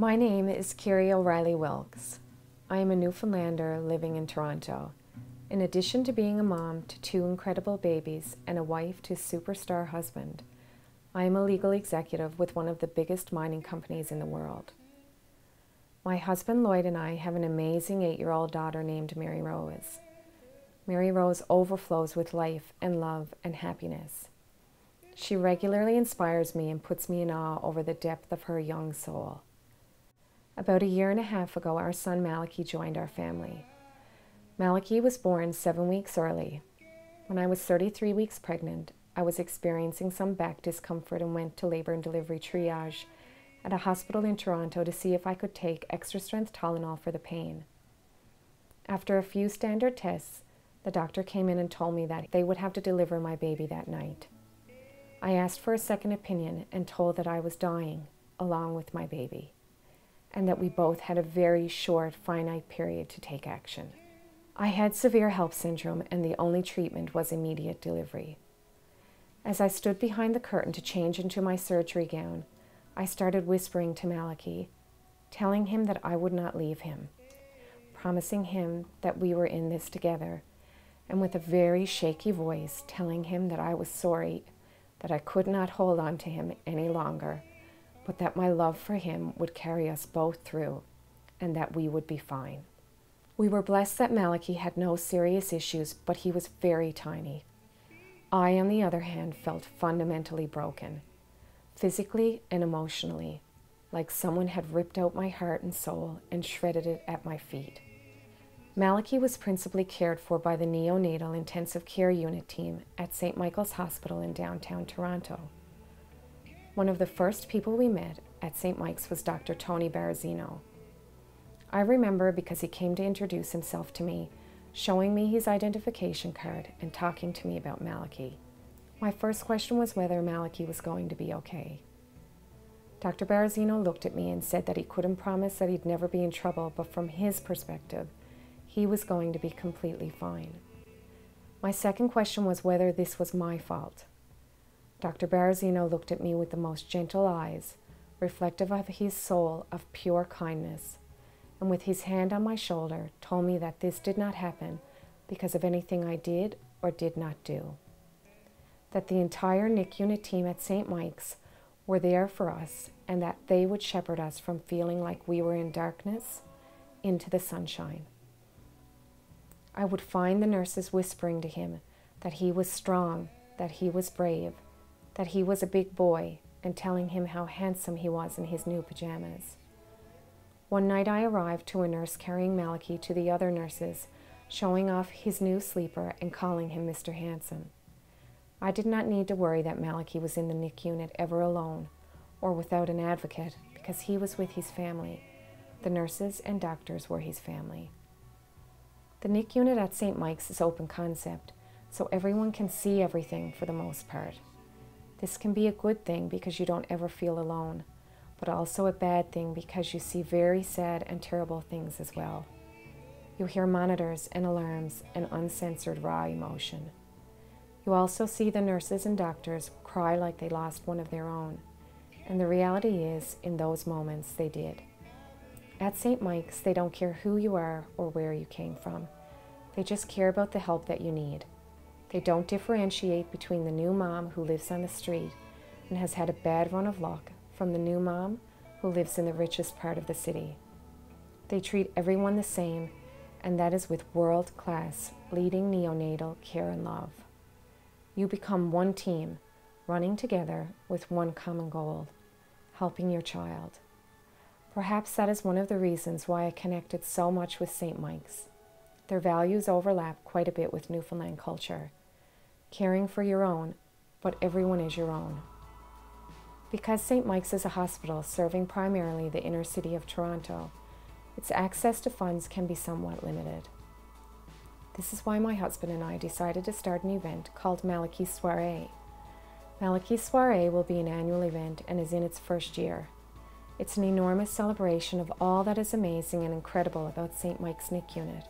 My name is Kiri O'Reilly Wilks. I am a Newfoundlander living in Toronto. In addition to being a mom to two incredible babies and a wife to a superstar husband, I am a legal executive with one of the biggest mining companies in the world. My husband Lloyd and I have an amazing eight year old daughter named Mary Rose. Mary Rose overflows with life and love and happiness. She regularly inspires me and puts me in awe over the depth of her young soul. About a year and a half ago, our son Malachy joined our family. Malachy was born seven weeks early. When I was 33 weeks pregnant, I was experiencing some back discomfort and went to labor and delivery triage at a hospital in Toronto to see if I could take extra strength Tylenol for the pain. After a few standard tests, the doctor came in and told me that they would have to deliver my baby that night. I asked for a second opinion and told that I was dying along with my baby, and that we both had a very short, finite period to take action. I had severe HELLP syndrome, and the only treatment was immediate delivery. As I stood behind the curtain to change into my surgery gown, I started whispering to Malachy, telling him that I would not leave him, promising him that we were in this together, and with a very shaky voice telling him that I was sorry, that I could not hold on to him any longer, but that my love for him would carry us both through, and that we would be fine. We were blessed that Malachy had no serious issues, but he was very tiny. I, on the other hand, felt fundamentally broken physically and emotionally, like someone had ripped out my heart and soul and shredded it at my feet. Malachy was principally cared for by the neonatal intensive care unit team at St. Michael's Hospital in downtown Toronto. One of the first people we met at St. Mike's was Dr. Tony Barozzino. I remember because he came to introduce himself to me, showing me his identification card and talking to me about Malachy. My first question was whether Malachy was going to be okay. Dr. Barozzino looked at me and said that he couldn't promise that he'd never be in trouble, but from his perspective, he was going to be completely fine. My second question was whether this was my fault. Dr. Barozzino looked at me with the most gentle eyes, reflective of his soul of pure kindness, and with his hand on my shoulder told me that this did not happen because of anything I did or did not do that the entire NIC unit team at St. Mike's were there for us and that they would shepherd us from feeling like we were in darkness into the sunshine. I would find the nurses whispering to him that he was strong, that he was brave, that he was a big boy, and telling him how handsome he was in his new pajamas. One night I arrived to a nurse carrying Malachy to the other nurses, showing off his new sleeper and calling him Mr. Handsome. I did not need to worry that Malachy was in the NIC unit ever alone or without an advocate because he was with his family. The nurses and doctors were his family. The NIC unit at St. Mike's is open concept, so everyone can see everything for the most part. This can be a good thing because you don't ever feel alone, but also a bad thing because you see very sad and terrible things as well. You hear monitors and alarms and uncensored raw emotion. You also see the nurses and doctors cry like they lost one of their own. And the reality is, in those moments, they did. At St. Mike's, they don't care who you are or where you came from. They just care about the help that you need. They don't differentiate between the new mom who lives on the street and has had a bad run of luck from the new mom who lives in the richest part of the city. They treat everyone the same, and that is with world class leading neonatal care and love you become one team, running together with one common goal helping your child. Perhaps that is one of the reasons why I connected so much with St. Mike's. Their values overlap quite a bit with Newfoundland culture caring for your own, but everyone is your own. Because St. Mike's is a hospital serving primarily the inner city of Toronto, its access to funds can be somewhat limited. This is why my husband and I decided to start an event called Malachy Soiree. Malachy Soiree will be an annual event and is in its first year. It's an enormous celebration of all that is amazing and incredible about St. Mike's NIC unit.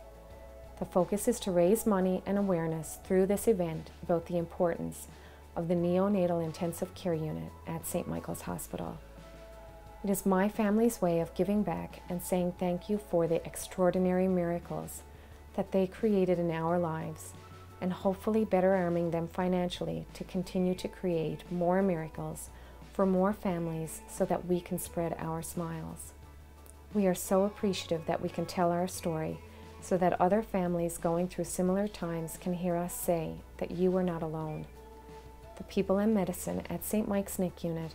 The focus is to raise money and awareness through this event about the importance of the neonatal intensive care unit at St. Michael's Hospital. It is my family's way of giving back and saying thank you for the extraordinary miracles that they created in our lives and hopefully better arming them financially to continue to create more miracles for more families so that we can spread our smiles. We are so appreciative that we can tell our story so that other families going through similar times can hear us say that you are not alone. The people in medicine at St. Mike's NIC unit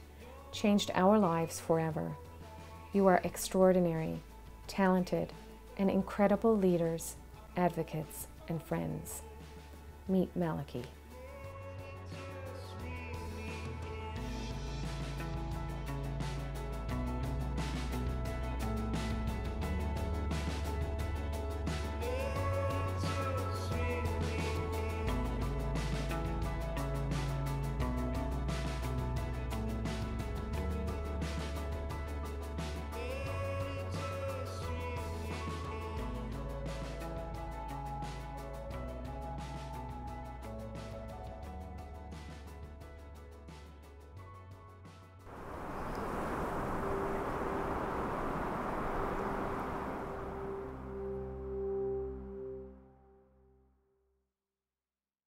changed our lives forever. You are extraordinary, talented, and incredible leaders, advocates, and friends. Meet Malachy.